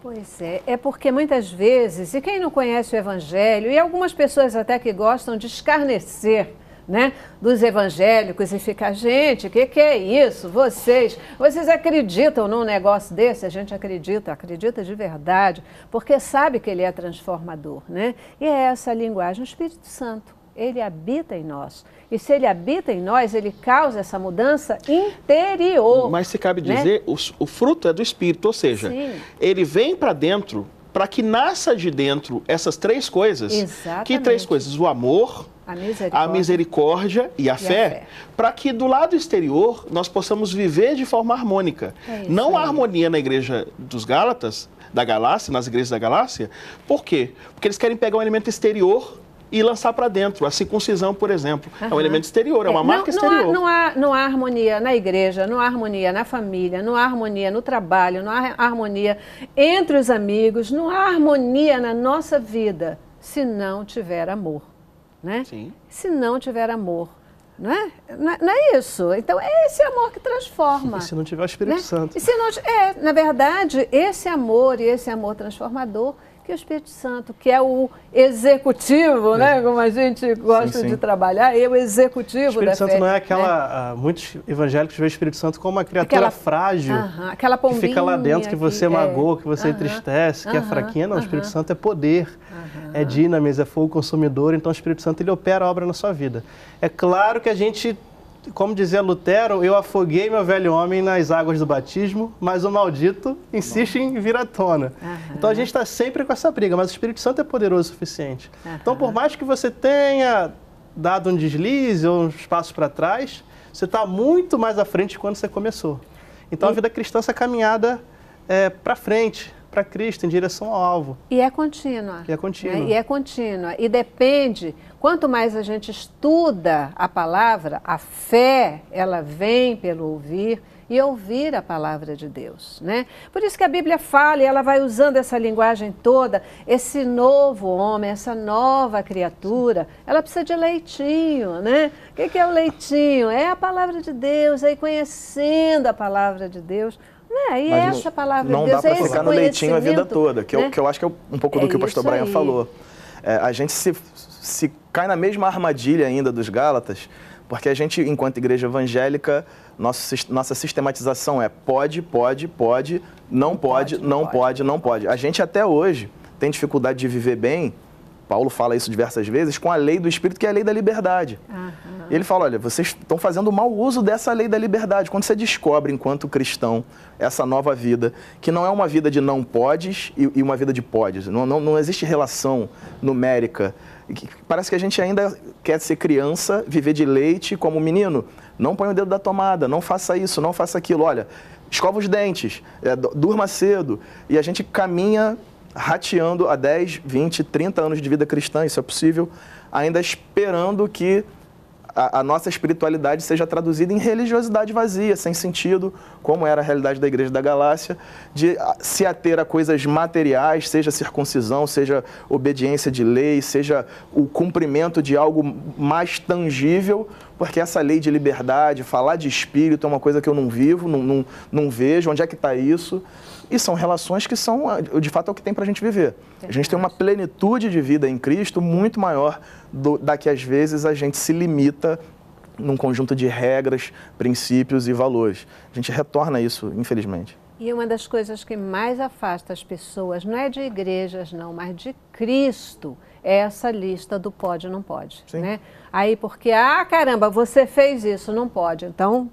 Pois é, é porque muitas vezes, e quem não conhece o Evangelho, e algumas pessoas até que gostam de escarnecer né, dos evangélicos e ficar, gente, o que, que é isso? Vocês, vocês acreditam num negócio desse? A gente acredita, acredita de verdade, porque sabe que ele é transformador, né? E é essa linguagem, o Espírito Santo ele habita em nós. E se ele habita em nós, ele causa essa mudança interior. Mas se cabe né? dizer, o, o, fruto é do Espírito, ou seja, Sim. ele vem para dentro para que nasça de dentro essas três coisas. Exatamente. Que três coisas? O amor, a misericórdia, a misericórdia e a e fé, fé. para que do lado exterior nós possamos viver de forma harmônica. É Não há harmonia na igreja dos Gálatas, da Galácia, nas igrejas da Galácia. Por quê? Porque eles querem pegar um elemento exterior e lançar para dentro. A circuncisão, por exemplo, uhum. é um elemento exterior, é uma é, marca não, exterior. Não há, não, há, não há harmonia na igreja, não há harmonia na família, não há harmonia no trabalho, não há harmonia entre os amigos, não há harmonia na nossa vida se não tiver amor. Né? Sim. Se não tiver amor. Não é? Não, é, não é isso. Então, é esse amor que transforma. [laughs] E se não tiver o Espírito né? Santo. E se não, é, na verdade, esse amor e esse amor transformador que o Espírito Santo, que é o executivo, né? é. né? Como a gente gosta sim, sim. de trabalhar, é o executivo o Espírito Santo fé, não é aquela. Né? Uh, muitos evangélicos veem o Espírito Santo como uma criatura aquela, frágil. Uh -huh, aquela que fica lá dentro, que você que, magoa, que você uh -huh, entristece, que é fraquinha. Não, o Espírito Santo é poder, é dinamis, é fogo consumidor. Então o Espírito Santo ele opera a obra na sua vida. É claro que a gente como dizia Lutero, eu afoguei meu velho homem nas águas do batismo, mas o maldito insiste em vir à tona. Uhum. Então a gente está sempre com essa briga, mas o Espírito Santo é poderoso o suficiente. Uhum. Então, por mais que você tenha dado um deslize ou uns passos para trás, você está muito mais à frente quando você começou. Então e... a vida cristã, essa caminhada é, para frente, para Cristo, em direção ao alvo. E é contínua. E é contínua. Né? E é contínua. E depende, quanto mais a gente estuda a palavra, a fé, ela vem pelo ouvir e ouvir a palavra de Deus, né? Por isso que a Bíblia fala e ela vai usando essa linguagem toda, esse novo homem, essa nova criatura, ela precisa de leitinho, né? O que é o leitinho? É a palavra de Deus, aí conhecendo a palavra de Deus, é, e Mas essa palavra não de Deus, dá para ficar no leitinho a vida toda, que, né? eu, que eu acho que é um pouco do é que o pastor Brian aí. falou. É, a gente se, se cai na mesma armadilha ainda dos Gálatas, porque a gente, enquanto igreja evangélica, nossa, nossa sistematização é pode, pode, pode, não, não pode, pode, não, pode, pode, não pode. A gente até hoje tem dificuldade de viver bem, Paulo fala isso diversas vezes, com a lei do Espírito, que é a lei da liberdade. Uhum. Ele fala: olha, vocês estão fazendo mau uso dessa lei da liberdade. Quando você descobre, enquanto cristão, essa nova vida, que não é uma vida de não podes e, e uma vida de podes, não, não, não existe relação numérica. Parece que a gente ainda quer ser criança, viver de leite como menino. Não põe o dedo da tomada, não faça isso, não faça aquilo. Olha, escova os dentes, é, durma cedo. E a gente caminha rateando há 10, 20, 30 anos de vida cristã, isso é possível, ainda esperando que a, a, nossa espiritualidade seja traduzida em religiosidade vazia, sem sentido, como era a realidade da Igreja da Galácia, de se ater a coisas materiais, seja circuncisão, seja obediência de lei, seja o cumprimento de algo mais tangível, porque essa lei de liberdade, falar de espírito é uma coisa que eu não vivo, não, não, não vejo, onde é que está isso? E são relações que são, de fato, é o que tem para a gente viver. A gente tem uma plenitude de vida em Cristo muito maior do, da que às vezes a gente se limita num conjunto de regras, princípios e valores. A gente retorna isso, infelizmente. E uma das coisas que mais afasta as pessoas, não é de igrejas não, mas de Cristo, é essa lista do pode e não pode. Sim. Né? Aí porque, ah, caramba, você fez isso, não pode. Então,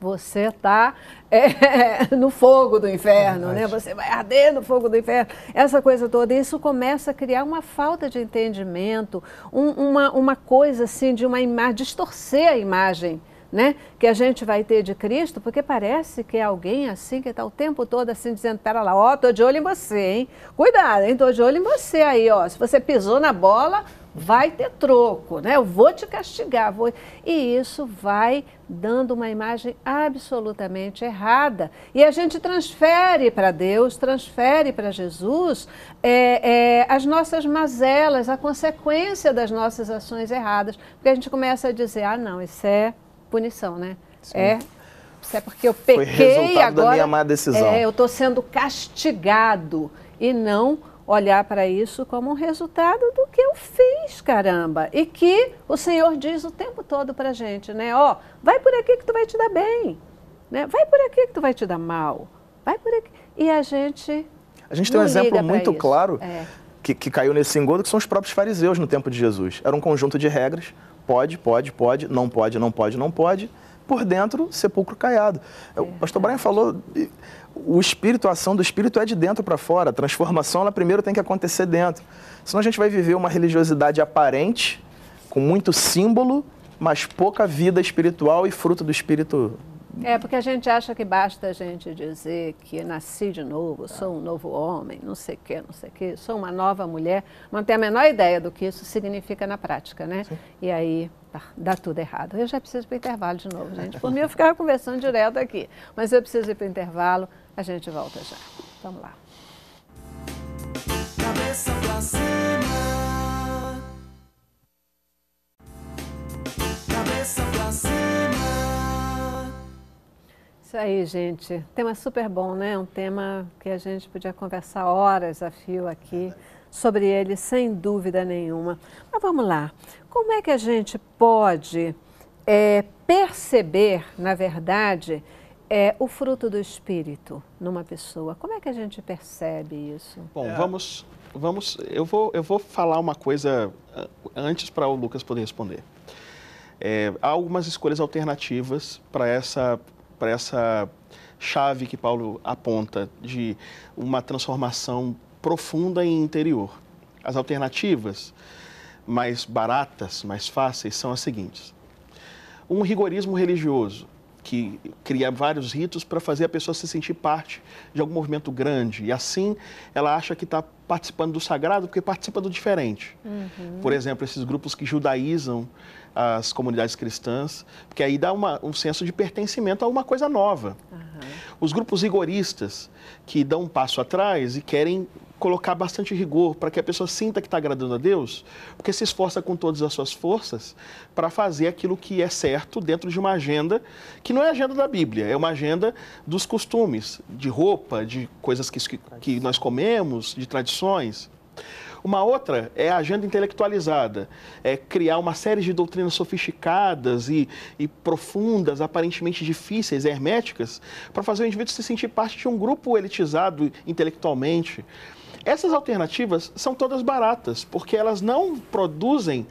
você está [laughs] é, no fogo do inferno, é né? Você vai arder no fogo do inferno. Essa coisa toda, isso começa a criar uma falta de entendimento, um, uma, uma coisa assim de uma imagem, distorcer a imagem né, que a gente vai ter de Cristo, porque parece que é alguém assim que está o tempo todo assim dizendo, pera lá, ó, tô de olho em você, hein? Cuidado, hein? Tô de olho em você aí, ó. Se você pisou na bola, vai ter troco, né? Eu vou te castigar. Vou... E isso vai dando uma imagem absolutamente errada. E a gente transfere para Deus, transfere para Jesus é, é, as nossas mazelas, a consequência das nossas ações erradas. Porque a gente começa a dizer, ah, não, isso é punição, né? Sim. É isso é porque eu pequei Foi agora. Da minha má decisão. É, eu estou sendo castigado e não olhar para isso como um resultado do que eu fiz, caramba. E que o Senhor diz o tempo todo para a gente, né? Ó, vai por aqui que tu vai te dar bem, né? Vai por aqui que tu vai te dar mal, vai por aqui. E a gente A gente tem um exemplo muito isso. claro é. que, que caiu nesse engodo, que são os próprios fariseus no tempo de Jesus. Era um conjunto de regras, pode, pode, pode, não pode, não pode, não pode, por dentro, sepulcro caiado. É. O pastor Brian falou o espírito, a ação do espírito é de dentro para fora. A transformação, ela primeiro tem que acontecer dentro. Senão a gente vai viver uma religiosidade aparente, com muito símbolo, mas pouca vida espiritual e fruto do espírito. É, porque a gente acha que basta a gente dizer que nasci de novo, sou um novo homem, não sei o quê, não sei o quê, sou uma nova mulher, não tem a menor ideia do que isso significa na prática, né? Sim. E aí tá, dá tudo errado. Eu já preciso ir para o intervalo de novo, gente. Por mim eu ficava conversando direto aqui, mas eu preciso ir para o intervalo. A gente volta já. Vamos lá. Cabeça pra cima. Cabeça pra cima. Isso aí, gente. Tema super bom, né? Um tema que a gente podia conversar horas a fio aqui sobre ele, sem dúvida nenhuma. Mas vamos lá. Como é que a gente pode é, perceber, na verdade, é o fruto do espírito numa pessoa? Como é que a gente percebe isso? Bom, é. vamos, vamos. Eu vou, eu vou falar uma coisa ah, antes para o Lucas poder responder. É, há algumas escolhas alternativas para essa, para essa chave que Paulo aponta de uma transformação profunda e interior. As alternativas mais baratas, mais fáceis, são as seguintes: um rigorismo religioso que cria vários ritos para fazer a pessoa se sentir parte de algum movimento grande. E assim ela acha que está participando do sagrado porque participa do diferente. Uhum. Por exemplo, esses grupos que judaizam as comunidades cristãs, porque aí dá uma, um senso de pertencimento a uma coisa nova. Uhum. Os grupos rigoristas, que dão um passo atrás e querem colocar bastante rigor para que a pessoa sinta que está agradando a Deus, porque se esforça com todas as suas forças para fazer aquilo que é certo dentro de uma agenda que não é a agenda da Bíblia, é uma agenda dos costumes, de roupa, de coisas que, que nós comemos, de tradições. Uma outra é a agenda intelectualizada, é criar uma série de doutrinas sofisticadas e, e profundas, aparentemente difíceis, herméticas, para fazer o indivíduo se sentir parte de um grupo elitizado intelectualmente. Essas alternativas são todas baratas, porque elas não produzem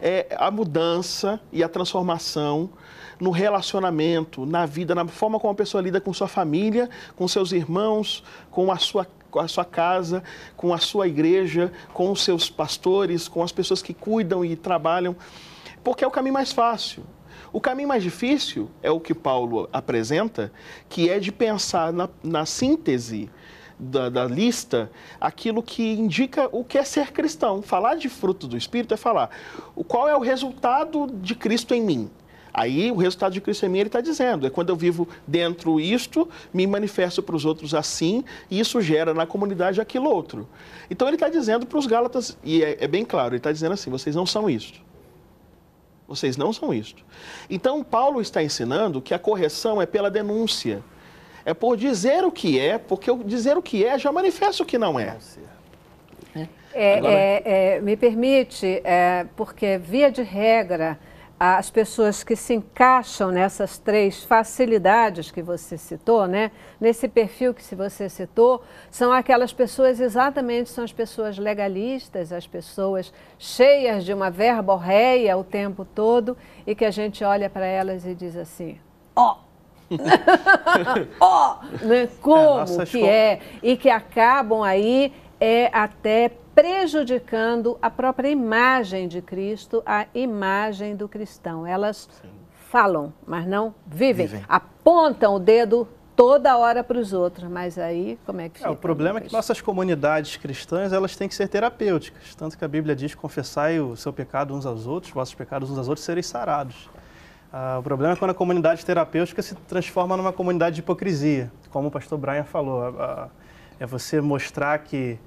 é, a mudança e a transformação no relacionamento, na vida, na forma como a pessoa lida com sua família, com seus irmãos, com a sua com a sua casa, com a sua igreja, com os seus pastores, com as pessoas que cuidam e trabalham, porque é o caminho mais fácil. O caminho mais difícil é o que Paulo apresenta, que é de pensar na, na síntese da, da, lista aquilo que indica o que é ser cristão. Falar de fruto do Espírito é falar o qual é o resultado de Cristo em mim. Aí o resultado de Cristo em mim ele está dizendo, é quando eu vivo dentro isto, me manifesto para os outros assim, e isso gera na comunidade aquilo outro. Então ele está dizendo para os Gálatas, e é, é bem claro, ele está dizendo assim, vocês não são isto. Vocês não são isto. Então Paulo está ensinando que a correção é pela denúncia. É por dizer o que é, porque dizer o que é já manifesta o que não é. é, é, é me permite, é, porque via de regra, as pessoas que se encaixam nessas três facilidades que você citou, né? Nesse perfil que você citou, são aquelas pessoas exatamente são as pessoas legalistas, as pessoas cheias de uma verborreia o tempo todo e que a gente olha para elas e diz assim: ó, oh, [laughs] [laughs] ó, oh, né? como é, que é e que acabam aí é até prejudicando a própria imagem de Cristo, a imagem do cristão. Elas Sim. falam, mas não vivem. vivem. Apontam o dedo toda hora para os outros, mas aí como é que fica? É, o problema é que nossas comunidades cristãs elas têm que ser terapêuticas, tanto que a Bíblia diz confessai o seu pecado uns aos outros, vossos pecados uns aos outros sereis sarados. Ah, o problema é quando a comunidade terapêutica se transforma numa comunidade de hipocrisia, como o pastor Brian falou, ah, é você mostrar que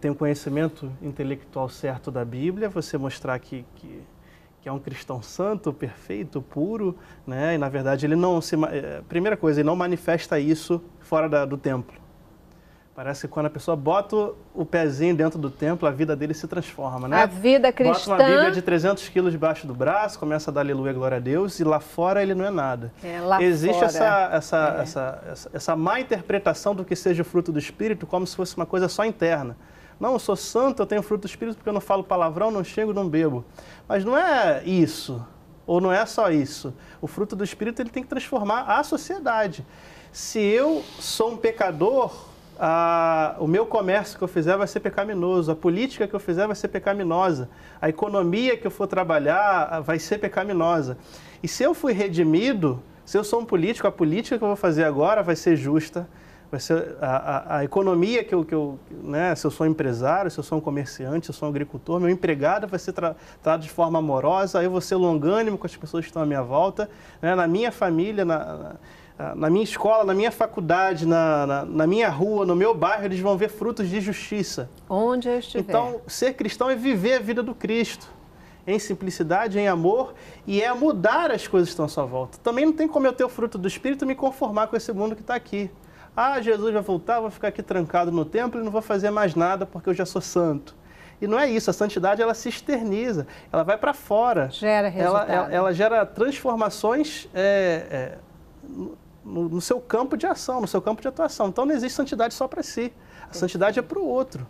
tem o um conhecimento intelectual certo da Bíblia, você mostrar que, que que é um cristão santo, perfeito, puro, né? E na verdade ele não se eh, primeira coisa, ele não manifesta isso fora da, do templo. Parece que quando a pessoa bota o pezinho dentro do templo, a vida dele se transforma, né? A vida cristã... Bota uma Bíblia de 300 quilos debaixo do braço, começa a dar aleluia, glória a Deus, e lá fora ele não é nada. É, lá Existe fora. Essa, essa, é. essa, essa, essa má interpretação do que seja o fruto do Espírito como se fosse uma coisa só interna. Não, eu sou santo, eu tenho fruto do Espírito porque eu não falo palavrão, não chego, não bebo. Mas não é isso, ou não é só isso. O fruto do Espírito ele tem que transformar a sociedade. Se eu sou um pecador, a, o meu comércio que eu fizer vai ser pecaminoso, a política que eu fizer vai ser pecaminosa, a economia que eu for trabalhar vai ser pecaminosa. E se eu fui redimido, se eu sou um político, a política que eu vou fazer agora vai ser justa, vai ser a, a, a, economia que eu, que eu né, se eu sou empresário, se eu sou um comerciante, se eu sou um agricultor, meu empregado vai ser tratado de forma amorosa, eu vou ser longânimo com as pessoas que estão à minha volta, né, na minha família, na, na, na, minha escola, na minha faculdade, na, na, na, minha rua, no meu bairro, eles vão ver frutos de justiça. Onde eu estiver. Então, ser cristão é viver a vida do Cristo em simplicidade, em amor, e é mudar as coisas que estão à sua volta. Também não tem como eu ter o fruto do Espírito e me conformar com esse mundo que está aqui. Ah, Jesus vai voltar, vou ficar aqui trancado no templo e não vou fazer mais nada porque eu já sou santo. E não é isso, a santidade ela se externiza, ela vai para fora. Gera resultado. Ela, ela, ela gera transformações é, é, no, no, seu campo de ação, no seu campo de atuação. Então não existe santidade só para si, a santidade é para o outro.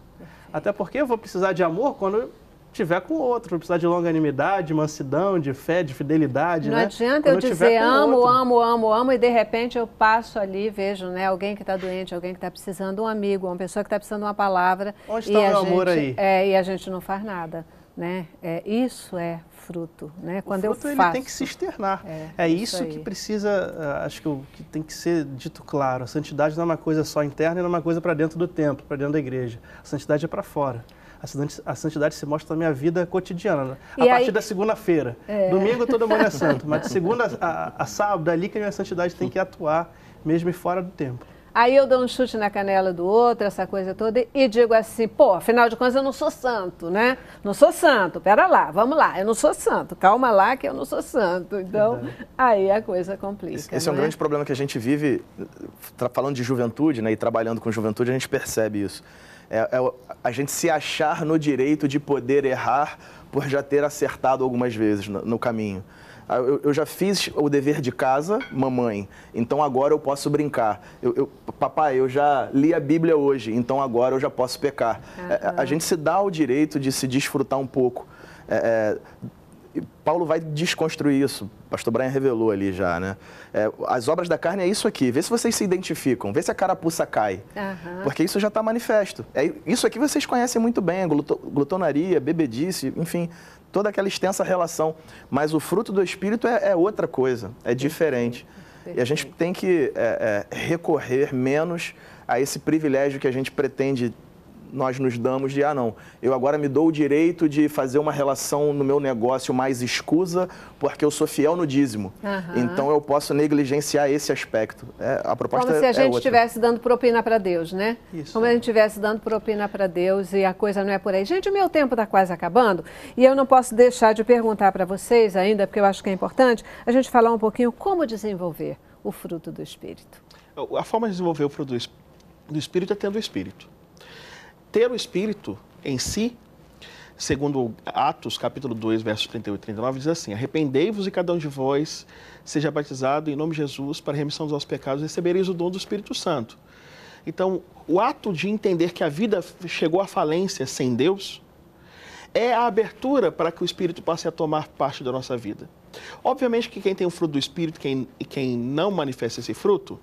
Até porque eu vou precisar de amor quando tiver com outro, não precisar de longanimidade, de mansidão, de fé, de fidelidade. Não né? adianta Quando eu dizer amo, amo, amo, amo, e de repente eu passo ali e vejo né, alguém que está doente, alguém que está precisando, um amigo, uma pessoa que está precisando de uma palavra. Onde está o meu amor aí? É, e a gente não faz nada. Né? É, isso é fruto, né? Quando o fruto, eu faço, ele tem que se externar. É, é isso, isso que precisa, ah, acho que, que tem que ser dito claro. A santidade não é uma coisa só interna, não é uma coisa para dentro do templo, para dentro da igreja. A santidade é para fora a santidade se mostra na minha vida cotidiana, né? a e partir aí... da segunda-feira. É. Domingo todo mundo é santo, mas de [laughs] segunda a, a sábado, é ali que a minha santidade tem que atuar, mesmo fora do tempo. Aí eu dou um chute na canela do outro, essa coisa toda, e digo assim, pô, afinal de contas eu não sou santo, né? Não sou santo, pera lá, vamos lá, eu não sou santo, calma lá que eu não sou santo. Então, Verdade. aí a coisa complica. Esse, esse é um é? grande problema que a gente vive, falando de juventude, né, e trabalhando com juventude, a gente percebe isso é, é a gente se achar no direito de poder errar por já ter acertado algumas vezes no, no caminho. Ah, eu, eu, já fiz o dever de casa, mamãe, então agora eu posso brincar. Eu, eu, papai, eu já li a Bíblia hoje, então agora eu já posso pecar. Uhum. a gente se dá o direito de se desfrutar um pouco. É, Paulo vai desconstruir isso. O pastor Brian revelou ali já, né? É, as obras da carne é isso aqui. Vê se vocês se identificam. Vê se a carapuça cai. Uhum. Porque isso já está manifesto. É, isso aqui vocês conhecem muito bem. Glutonaria, bebedice, enfim. Toda aquela extensa relação. Mas o fruto do Espírito é, é outra coisa. É diferente. Perfeito. E a gente tem que é, é, recorrer menos a esse privilégio que a gente pretende nós nos damos de, ah, não, eu agora me dou o direito de fazer uma relação no meu negócio mais escusa porque eu sou fiel no dízimo. Uhum. Então eu posso negligenciar esse aspecto. É, a proposta Como se a é gente estivesse dando propina para Deus, né? Isso. Como se a gente estivesse dando propina para Deus e a coisa não é por aí. Gente, o meu tempo está quase acabando e eu não posso deixar de perguntar para vocês ainda, porque eu acho que é importante, a gente falar um pouquinho como desenvolver o fruto do Espírito. A forma de desenvolver o fruto do Espírito é tendo o Espírito ter o Espírito em si, segundo Atos, capítulo 2, versos 38 e 39, diz assim: Arrependei-vos e cada um de vós seja batizado em nome de Jesus para a remissão dos vossos pecados, e recebereis o dom do Espírito Santo. Então, o ato de entender que a vida chegou à falência sem Deus é a abertura para que o Espírito passe a tomar parte da nossa vida. Obviamente que quem tem o fruto do Espírito quem, e quem não manifesta esse fruto,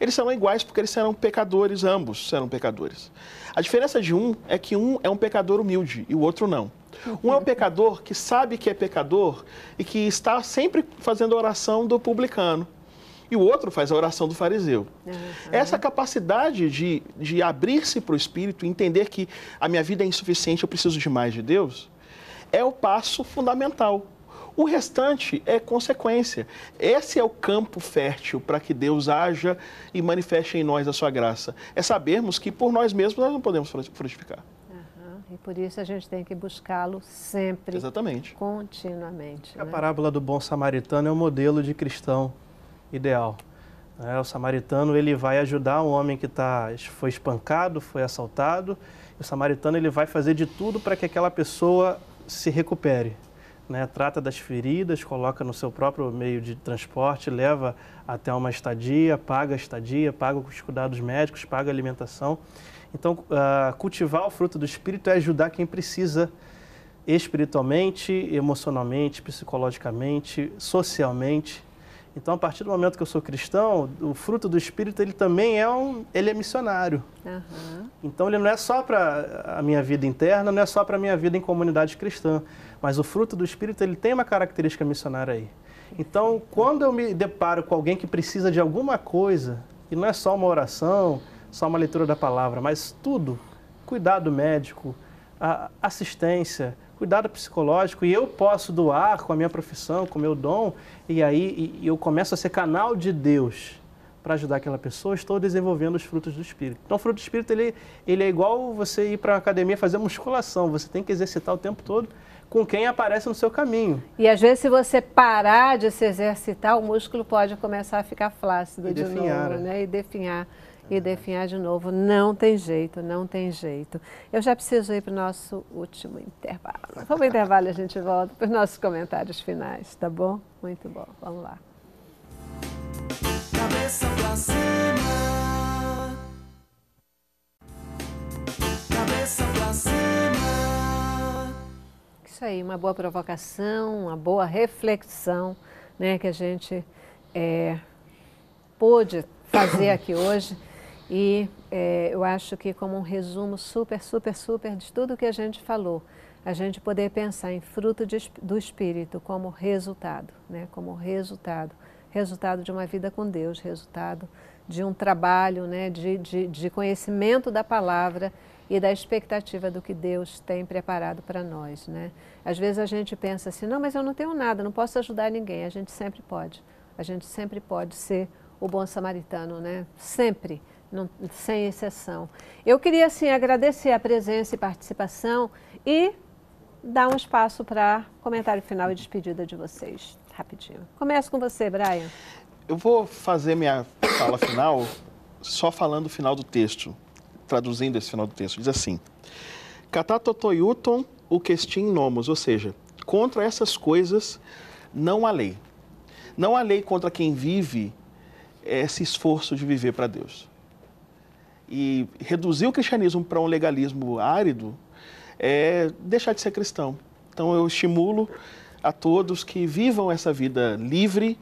Eles serão iguais porque eles serão pecadores, ambos serão pecadores. A diferença de um é que um é um pecador humilde e o outro não. Um é um pecador que sabe que é pecador e que está sempre fazendo a oração do publicano e o outro faz a oração do fariseu. Uhum. Essa capacidade de, de abrir-se para o Espírito, entender que a minha vida é insuficiente, eu preciso de mais de Deus, é o passo fundamental. O restante é consequência. Esse é o campo fértil para que Deus haja e manifeste em nós a sua graça. É sabermos que por nós mesmos nós não podemos frutificar. E por isso a gente tem que buscá-lo sempre. Exatamente. Continuamente. A né? parábola do bom samaritano é o modelo de cristão ideal. É, o samaritano ele vai ajudar um homem que tá, foi espancado, foi assaltado. o samaritano ele vai fazer de tudo para que aquela pessoa se recupere. Né? Trata das feridas, coloca no seu próprio meio de transporte, leva até uma estadia, paga a estadia, paga os cuidados médicos, paga a alimentação. Então, uh, cultivar o fruto do Espírito é ajudar quem precisa espiritualmente, emocionalmente, psicologicamente, socialmente. Então, a partir do momento que eu sou cristão, o fruto do Espírito ele também é um, ele é missionário. Uhum. Então, ele não é só para a minha vida interna, não é só para a minha vida em comunidade cristã, mas o fruto do Espírito ele tem uma característica missionária aí. Então, quando eu me deparo com alguém que precisa de alguma coisa, e não é só uma oração, só uma leitura da palavra, mas tudo, cuidado médico, assistência, cuidado psicológico e eu posso doar com a minha profissão, com o meu dom, e aí e eu começo a ser canal de Deus para ajudar aquela pessoa, estou desenvolvendo os frutos do Espírito. Então, o fruto do Espírito ele, ele é igual você ir para a academia fazer musculação, você tem que exercitar o tempo todo com quem aparece no seu caminho. E às vezes, se você parar de se exercitar, o músculo pode começar a ficar flácido e de definhar, novo, né? E definhar e definhar de novo. Não tem jeito, não tem jeito. Eu já preciso ir para o nosso último intervalo. Vamos para o intervalo e a gente volta para os nossos comentários finais, tá bom? Muito bom, vamos lá. Cabeça pra cima. Cabeça pra cima. Isso aí, uma boa provocação, uma boa reflexão, né, que a gente é, pôde fazer aqui hoje. E é, eu acho que como um resumo super, super, super de tudo que a gente falou, a gente poder pensar em fruto de, do Espírito como resultado, né? como resultado, resultado de uma vida com Deus, resultado de um trabalho né? de, de, de conhecimento da palavra e da expectativa do que Deus tem preparado para nós. Né? Às vezes a gente pensa assim, não, mas eu não tenho nada, não posso ajudar ninguém. A gente sempre pode, a gente sempre pode ser o bom samaritano, né? sempre não, sem exceção. Eu queria, assim, agradecer a presença e participação e dar um espaço para comentário final e despedida de vocês, rapidinho. Começo com você, Brian. Eu vou fazer minha fala final só falando o final do texto, traduzindo esse final do texto. Diz assim, Katatotoyuton o questim nomos, ou seja, contra essas coisas não há lei. Não há lei contra quem vive esse esforço de viver para Deus e reduzir o cristianismo para um legalismo árido é deixar de ser cristão. Então eu estimulo a todos que vivam essa vida livre,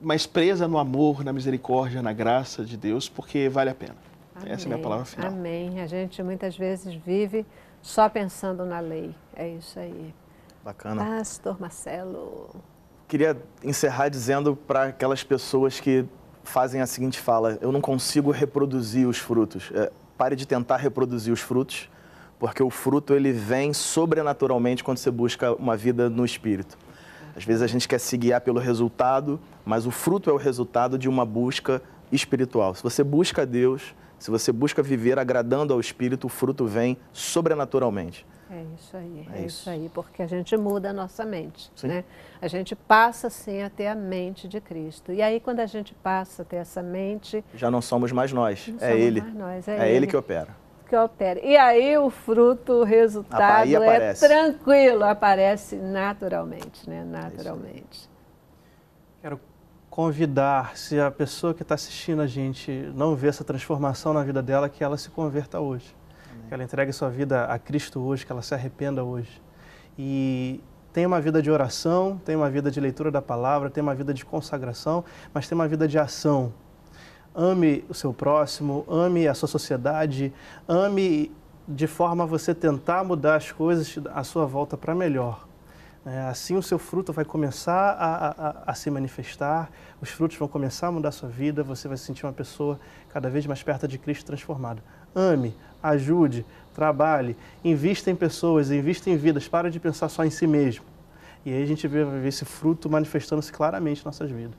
mas presa no amor, na misericórdia, na graça de Deus, porque vale a pena. Amém. Essa é a minha palavra final. Amém. A gente muitas vezes vive só pensando na lei. É isso aí. Bacana. Pastor Marcelo. Queria encerrar dizendo para aquelas pessoas que fazem a seguinte fala: Eu não consigo reproduzir os frutos. É, pare de tentar reproduzir os frutos, porque o fruto ele vem sobrenaturalmente quando você busca uma vida no espírito. Às vezes a gente quer se guiar pelo resultado, mas o fruto é o resultado de uma busca espiritual. Se você busca Deus, se você busca viver agradando ao Espírito, o fruto vem sobrenaturalmente. É isso aí, é, é isso. isso. aí, porque a gente muda a nossa mente, sim. né? A gente passa sim a ter a mente de Cristo. E aí quando a gente passa a ter essa mente, já não somos mais nós, não é ele. Nós, é, é ele. ele que opera. Que opera. E aí o fruto, o resultado é tranquilo, aparece naturalmente, né? É Naturalmente. Quero convidar, se a pessoa que está assistindo a gente não vê essa transformação na vida dela, que ela se converta hoje que ela entregue sua vida a Cristo hoje, que ela se arrependa hoje. E tenha uma vida de oração, tenha uma vida de leitura da palavra, tenha uma vida de consagração, mas tenha uma vida de ação. ame o seu próximo, ame a sua sociedade, ame de forma a você tentar mudar as coisas à sua volta para melhor. É, assim o seu fruto vai começar a, a, a, se manifestar, os frutos vão começar a mudar a sua vida, você vai se sentir uma pessoa cada vez mais perto de Cristo transformada. Ame, ajude, trabalhe, invista em pessoas, invista em vidas, para de pensar só em si mesmo. E aí a gente vai ver esse fruto manifestando-se claramente em nossas vidas.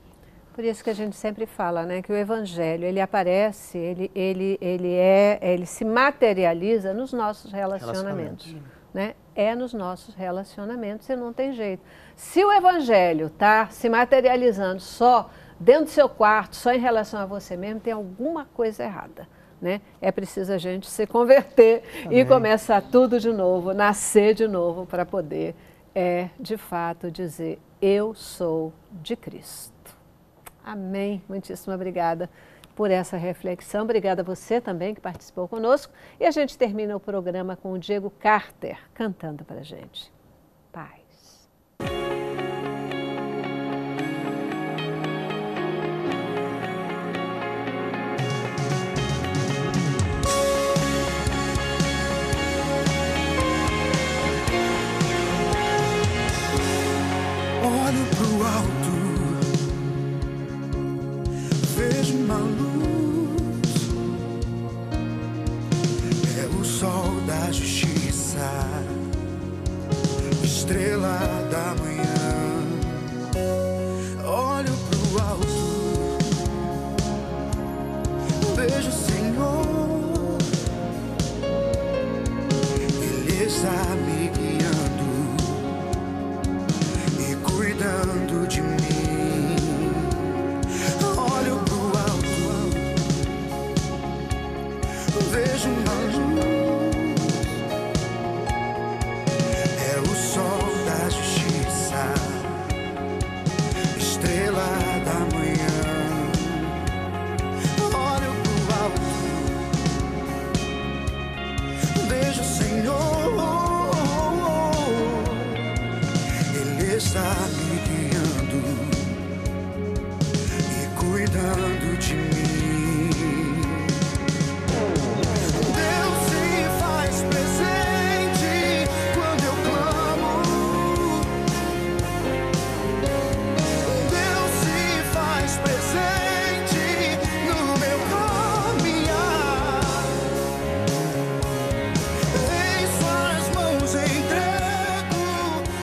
Por isso que a gente sempre fala, né, que o evangelho, ele aparece, ele, ele, ele é, ele se materializa nos nossos relacionamentos, relacionamentos. né? É nos nossos relacionamentos e não tem jeito. Se o evangelho está se materializando só dentro do seu quarto, só em relação a você mesmo, tem alguma coisa errada. Né? É preciso a gente se converter Amém. e começar tudo de novo, nascer de novo para poder, é, de fato, dizer: Eu sou de Cristo. Amém. Muitíssimo obrigada por essa reflexão. Obrigada a você também que participou conosco. E a gente termina o programa com o Diego Carter cantando para a gente.